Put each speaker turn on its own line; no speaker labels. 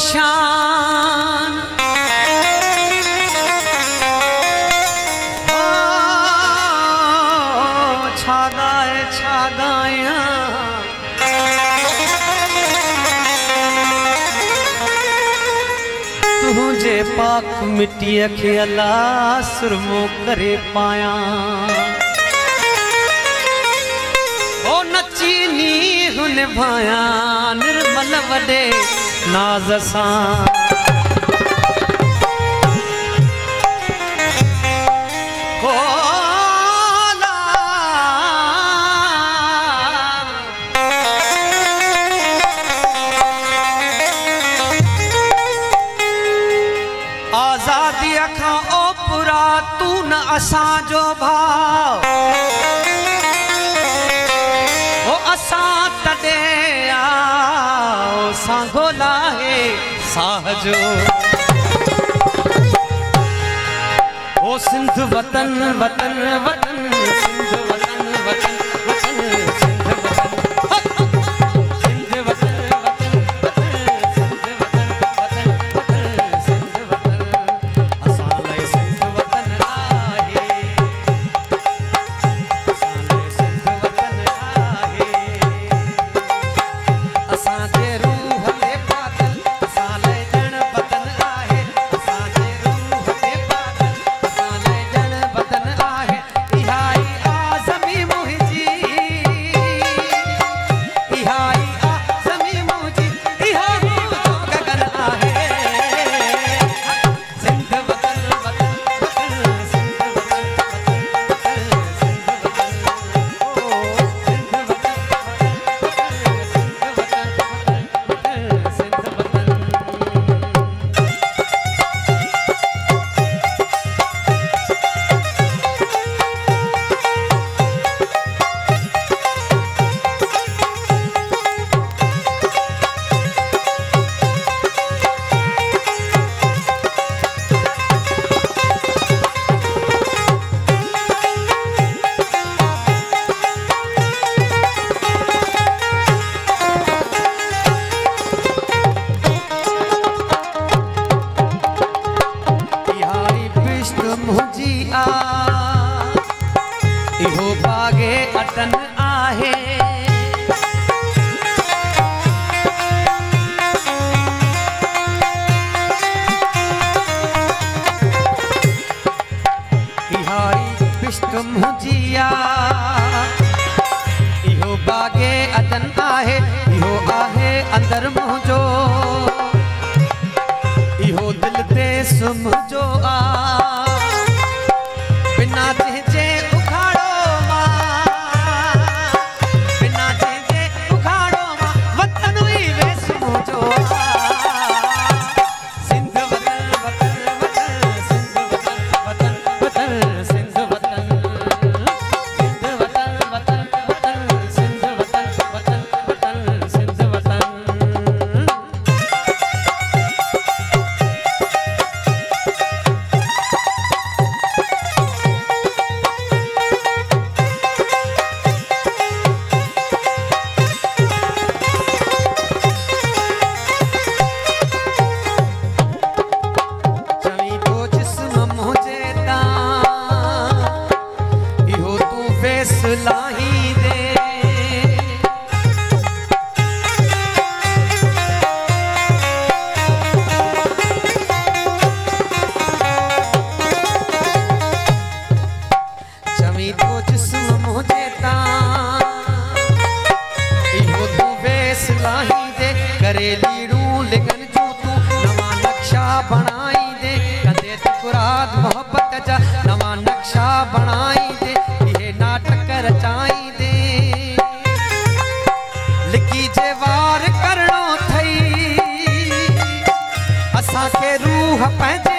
शान। ओ, छा गाए छा गाया तुझे पाक मिटीअ खे अलाह सुरमो करे पाया। ओ नची हुन भाया निर्मल वॾे नाज़ सां आज़ादीअ खां ओ पुरा तू सांगो लाहे साह जो ओ सिंध वतन वतन वतन सिंध इहो बागे अटन आहे। इहो बागे अटन आहे, इहो आहे अंदर मुंहिंजो इहो दिल ते सुम्हजो आ। नवा नक्शा दे नाटक रचाई दे। लिखी जे वार करणो रूह पंहिंजी